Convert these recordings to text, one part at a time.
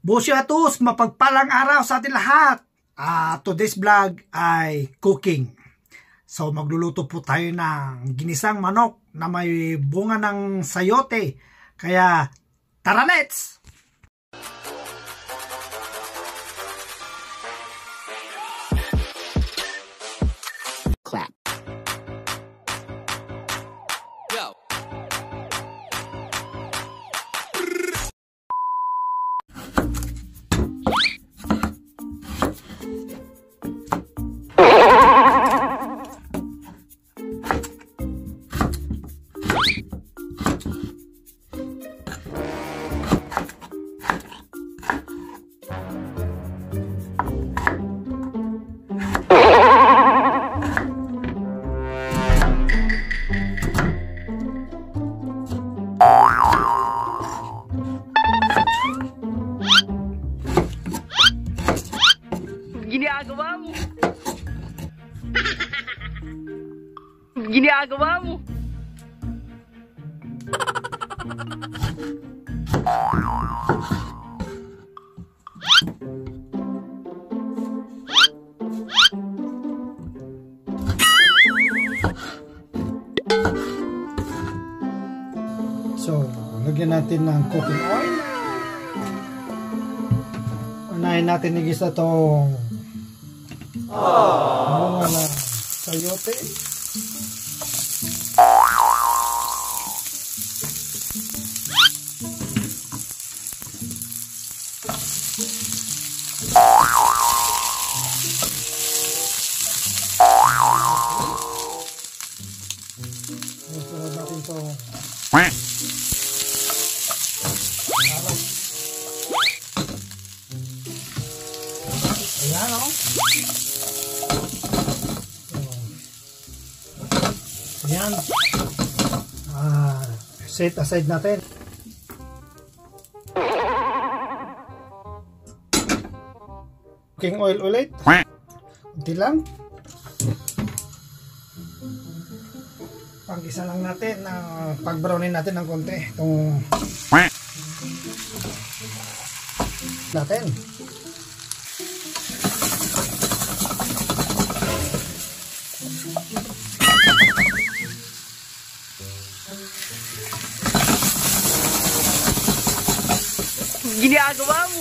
Busyatus, mapagpalang araw sa atin lahat. Uh, today's vlog ay cooking. So magluluto po tayo ng ginisang manok na may bunga ng sayote. Kaya tara let's! Ginagawa mo. So, lagyan natin ng cooking oil. Unahin natin igisa itong bunga na sayote. So, ayan. Ah, set aside natin. Cooking oil ulit. Kunti lang. Pag-isa lang natin na pag-brownin natin ng konti itong natin. Ginagawa mo.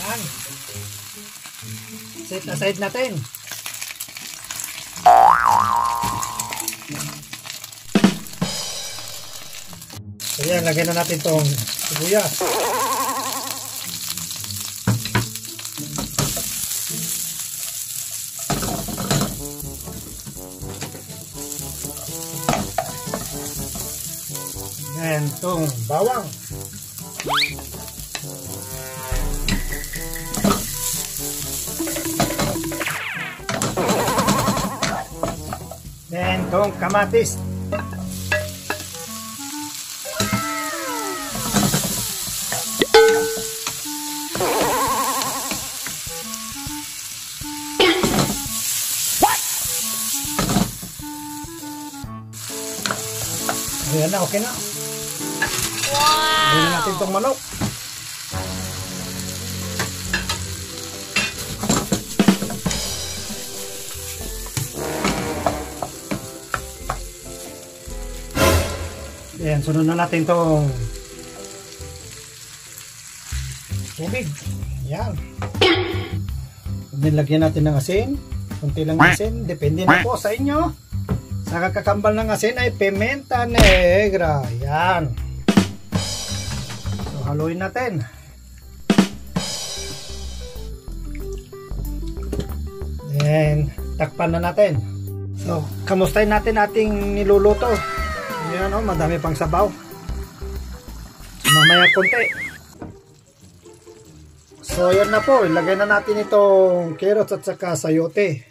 Yan. Set aside natin. So yan, lagyan na natin tong sibuyas. Yan, tong bawang. Then, tong kamatis. Ayan na, okay na. Wow! na natin itong manok. Ayan, sunod na natin itong tubig. Ayan. Nilagyan natin ng asin. Kunti lang asin. Depende na po sa inyo. Sa kakakambal ng asin ay pimenta negra. Ayan. Haluin natin. Then, takpan na natin. So, kamustahin natin ating niluluto. Ayan o, madami pang sabaw. So, mamaya konti. So, ayan na po. Ilagay na natin itong carrots at saka sayote.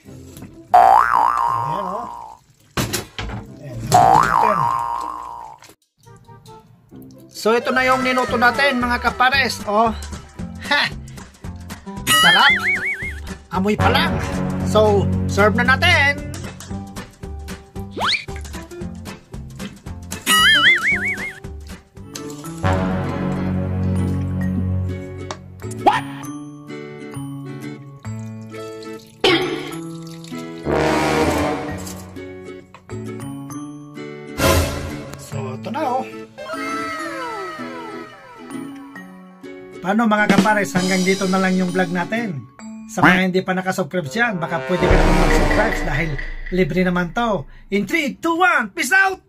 So ito na yung ninuto natin mga kapares. Oh. Ha! Sarap! Amoy pa lang. So, serve na natin. So, ito na oh. Paano mga kapares, hanggang dito na lang yung vlog natin. Sa mga hindi pa nakasubscribe dyan, baka pwede ka naman mag-subscribe dahil libre naman to. In 3, 2, 1, peace out!